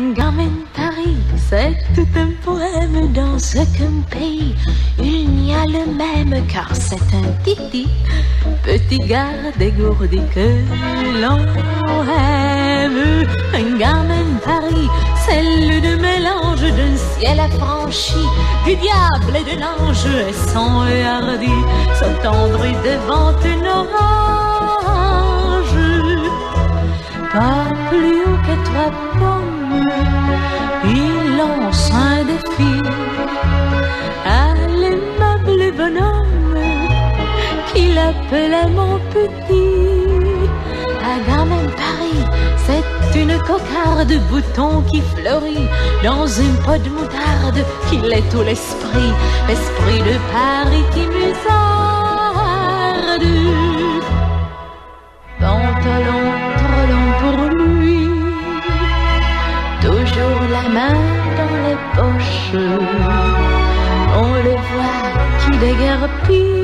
Un gamin Paris, c'est tout un poème dans aucun pays. Il n'y a le même car c'est un titi, petit gars dégourdi que l'on aime. Un gamin de Paris, c'est le mélange d'un ciel affranchi, du diable et de l'ange, et sans et hardi, s'attendrit devant une orange. Pas plus haut que trois pommes, il lance un défi à l'aimable bonhomme qu'il appelait mon petit. De Paris, c'est une cocarde de boutons qui fleurit dans une peau de moutarde qu'il est tout l'esprit, l'esprit de Paris qui musarde. peace.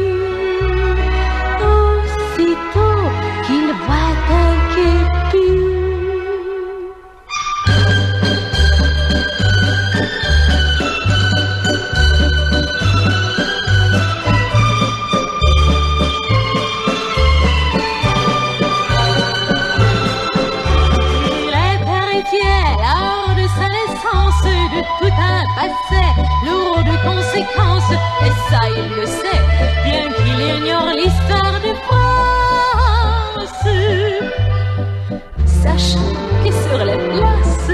Lors de sa naissance de tout un passé lourd de conséquences. Et ça, il le sait, bien qu'il ignore l'histoire de France. Sachant que sur les places,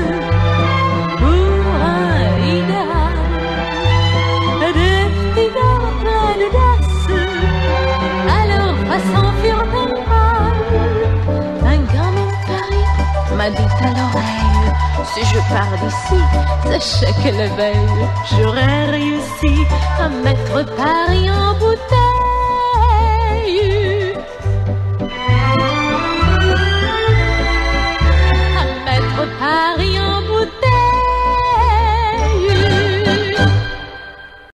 Je pars d'ici, sachez que la veille J'aurais réussi à mettre Paris